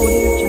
Audio